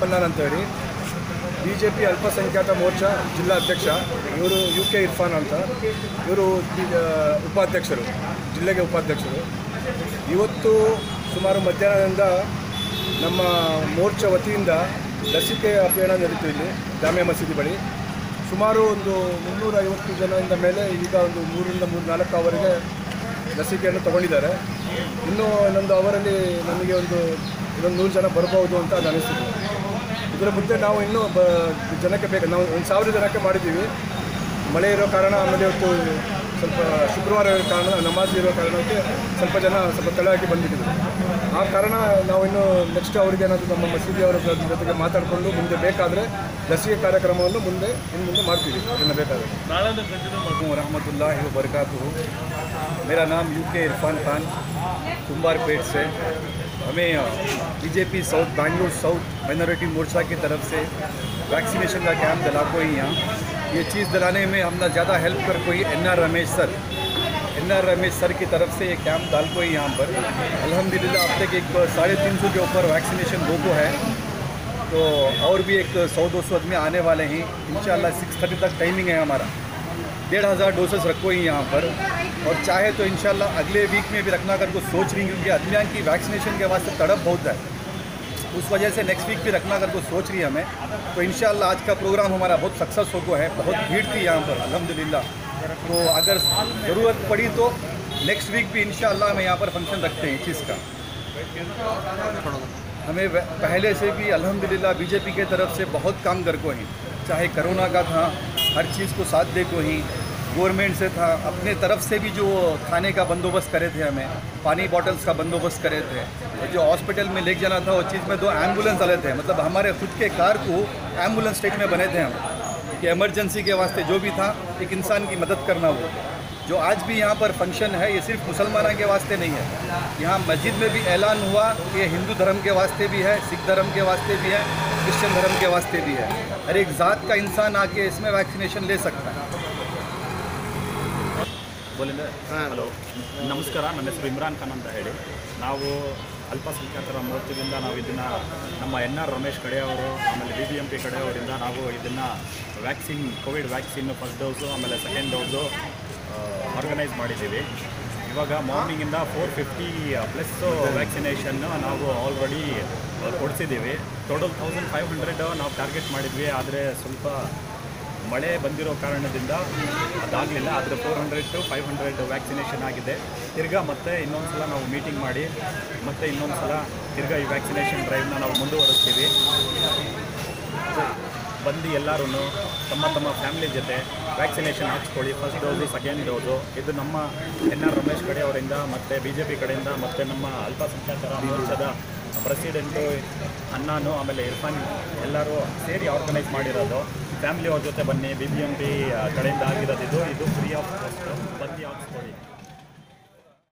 ಪನ್ನಾನ್ ಅಂತ ಹೇಳಿ B J P ಅಲ್ಪಸಂಖ್ಯಾತ ಮೋರ್ಚಾ ಜಿಲ್ಲಾ ಅಧ್ಯಕ್ಷ, ಇವರು ಯು ಕೆ ಇರ್ಫಾನ್ ಅಂತ. ಇವರು ಉಪಾಧ್ಯಕ್ಷರು, ಜಿಲ್ಲೆಗೆ ಉಪಾಧ್ಯಕ್ಷರು. ಇವತ್ತು ಸುಮಾರು ಮಧ್ಯಾಹ್ನದಿಂದ ನಮ್ಮ ಮೋರ್ಚಾ ವತಿಯಿಂದ ಲಸಿಕೆ ಅಭಿಯಾನ ನಡೀತು ಇಲ್ಲಿ, ಜಾಮಿಯಾ ಮಸೀದಿ ಬಳಿ. ಸುಮಾರು ಒಂದು ಮುನ್ನೂರೈವತ್ತು ಜನರಿಂದ ಮೇಲೆ ಈಗ ಒಂದು ಮೂರರಿಂದ ಮೂರು ನಾಲ್ಕು ಅವರಿಗೆ ಲಸಿಕೆಯನ್ನು ತಗೊಂಡಿದ್ದಾರೆ. ಇನ್ನೂ ಇನ್ನೊಂದು ಅವರಲ್ಲಿ ನಮಗೆ ಒಂದು ಇನ್ನೊಂದು ನೂರು ಜನ ಬರ್ಬೋದು ಅಂತ ಅನಿಸ್ತಿದೆ. ಇದರ ಮುಂದೆ ನಾವು ಇನ್ನೂ ಬ ಜನಕ್ಕೆ ಬೇಕು. ನಾವು ಒಂದು ಸಾವಿರ ಜನಕ್ಕೆ ಮಾಡಿದ್ದೀವಿ. ಮಳೆ ಇರೋ ಕಾರಣ, ಆಮೇಲೆ ಇವತ್ತು ಸ್ವಲ್ಪ ಶುಕ್ರವಾರ ಇರೋ ಕಾರಣ, ನಮಾಜ್ ಇರೋ ಕಾರಣಕ್ಕೆ ಸ್ವಲ್ಪ ಜನ ಸ್ವಲ್ಪ ತಳಾಕಿ ಬಂದಿದ್ದೀವಿ ಆ ಕಾರಣ ನಾವು ಇನ್ನು ನೆಕ್ಸ್ಟ್ ಅವರಿಗೆ ಏನಾದರೂ ನಮ್ಮ ಮಸೀದಿ ಅವರ ಜೊತೆಗೆ ಮಾತಾಡಿಕೊಂಡು ಮುಂದೆ ಬೇಕಾದರೆ ಲಸಿಕೆ ಕಾರ್ಯಕ್ರಮವನ್ನು ಮುಂದೆ ಇನ್ನು ಮುಂದೆ ಮಾಡ್ತೀವಿ. ಇನ್ನು ಬೇಕಾದರೆ. ರಹಮತುಲ್ಲಾ ಇವು ಬರ್ಕಾತು ಮೇರಾ ನಾಮ್ ಯು ಕೆ ಇರ್ಫಾನ್ ಖಾನ್, ಕುಂಬಾರ್ಪೇಟ್ ಪೇಟ್ಸೆ हमें BJP south Bangalore south minority Morcha की तरफ़ से वैक्सीनेशन का कैंप दिला कोई यहाँ। ये चीज़ दिलाने में हमने ज़्यादा हेल्प कर कोई N R Ramesh sir N R Ramesh sir की तरफ़ से ये कैंप डाल कोई यहाँ पर। अलहमदिल्ला अब तक एक साढ़े तीन सौ के ऊपर वैक्सीनेशन दो को है। तो और भी एक सौ दो सौ आदमी आने वाले हैं। इंशाल्लाह सिक्स थर्टी तक टाइमिंग है हमारा। डेढ़ हज़ार डोसेस रखो ही यहाँ पर। और चाहे तो इंशाल्लाह अगले वीक में भी रखना कर को सोच रही क्योंकि आदमियाँ की वैक्सीनेशन के वास्ते तड़प बहुत है। उस वजह से नेक्स्ट वीक भी रखना कर को सोच रही है हमें तो इंशाल्लाह आज का प्रोग्राम हमारा बहुत सक्सेस हो गया है, बहुत भीड़ थी यहाँ पर, अल्हम्दुलिल्लाह। तो अगर ज़रूरत पड़ी तो नेक्स्ट वीक भी इंशाल्लाह हम यहाँ पर फ़ंक्शन रखते हैं चीज़ का। हमें पहले से भी अल्हम्दुलिल्लाह बीजेपी के तरफ़ से बहुत काम कर को ही, चाहे कोरोना का था, हर चीज़ को साथ दे को ही। गवर्नमेंट से था, अपने तरफ़ से भी जो खाने का बंदोबस्त करे थे हमें, पानी बॉटल्स का बंदोबस्त करे थे, और जो हॉस्पिटल में लेके जाना था, उस चीज़ में दो एंबुलेंस आए थे मतलब हमारे खुद के कार को एंबुलेंस टेक में बने थे हम, कि एमरजेंसी के वास्ते जो भी था, एक इंसान की मदद करना वो। जो आज भी यहाँ पर फ़ंक्शन है, ये सिर्फ़ मुसलमाना के वास्ते नहीं है। यहाँ मस्जिद में भी ऐलान हुआ कि ये हिंदू धर्म के वास्ते भी है, सिख धर्म के वास्ते भी है, क्रिश्चियन धर्म के वास्ते भी है। हर एक ज़ात का इंसान आके इसमें वैक्सीनेशन ले सकता है। ಹಲೋ. ನಮಸ್ಕಾರ ನನ್ನ ಹೆಸರು ಇಮ್ರಾನ್ ಖಾನ್ ಅಂತ ಹೇಳಿ. ನಾವು ಅಲ್ಪಸಂಖ್ಯಾತರ ಮೂರ್ತಿಯಿಂದ ನಾವು ಇದನ್ನು ನಮ್ಮ ಎನ್ ಆರ್ ರಮೇಶ್ ಕಡೆಯವರು ಆಮೇಲೆ ಬಿ ಬಿ ಎಂ ಪಿ ಕಡೆಯವರಿಂದ ನಾವು ಇದನ್ನು vaccine covid vaccine first dose ಆಮೇಲೆ ಸೆಕೆಂಡ್ ಡೋಸು ಆರ್ಗನೈಸ್ ಮಾಡಿದ್ದೀವಿ. ಇವಾಗ ಮಾರ್ನಿಂಗಿಂದ ಫೋರ್ ಫಿಫ್ಟಿ ಪ್ಲಸ್ ವ್ಯಾಕ್ಸಿನೇಷನ್ನು ನಾವು ಆಲ್ರೆಡಿ ಕೊಡಿಸಿದ್ದೀವಿ. ಟೋಟಲ್ ತೌಸಂಡ್ ಫೈವ್ ಹಂಡ್ರೆಡ್ ನಾವು ಟಾರ್ಗೆಟ್ ಮಾಡಿದ್ವಿ ಆದರೆ ಸ್ವಲ್ಪ ಮಳೆ ಬಂದಿರೋ ಕಾರಣದಿಂದ ಅದಾಗಲಿಲ್ಲ, ಆದರೆ four hundred to five hundred vaccination ಆಗಿದೆ. ತಿರ್ಗಾ ಮತ್ತೆ ಇನ್ನೊಂದು ಸಲ ನಾವು ಮೀಟಿಂಗ್ ಮಾಡಿ, ಮತ್ತೆ ಇನ್ನೊಂದು ಸಲ ತಿರ್ಗಾ ಈ ವ್ಯಾಕ್ಸಿನೇಷನ್ ಡ್ರೈವ್ನ ನಾವು ಮುಂದುವರಿಸ್ತೀವಿ. ಬಂದು ಎಲ್ಲರೂ ತಮ್ಮ ತಮ್ಮ ಫ್ಯಾಮಿಲಿ ಜೊತೆ ವ್ಯಾಕ್ಸಿನೇಷನ್ ಹಾಕ್ಸ್ಕೊಳ್ಳಿ ಫಸ್ಟ್ ಡೋಸು ಸೆಕೆಂಡ್ ಡೋಸು ಇದು ನಮ್ಮ ಎನ್ ಆರ್ ರಮೇಶ್ ಕಡೆಯವರಿಂದ ಮತ್ತು ಬಿ ಜೆ ಪಿ ಕಡೆಯಿಂದ, ಮತ್ತು ನಮ್ಮ ಅಲ್ಪಸಂಖ್ಯಾತರ ಮೋರ್ಚಾದ ಪ್ರೆಸಿಡೆಂಟು ಅನ್ನಾನು ಆಮೇಲೆ ಇರ್ಫಾನ್ ಎಲ್ಲರೂ ಸೇರಿ ಆರ್ಗನೈಸ್ ಮಾಡಿರೋದು. ಫ್ಯಾಮಿಲಿ ಅವ್ರ ಜೊತೆ ಬನ್ನಿ ಬಿ ಬಿ ಎಂ ಪಿ ಕಡೆಯಿಂದ ಆಗಿರೋದು ಇದು ಇದು ಫ್ರೀ ಆಫ್ ಕಾಸ್ಟ್ ಬಂದು ಆಫ್ ಕೊಡಿ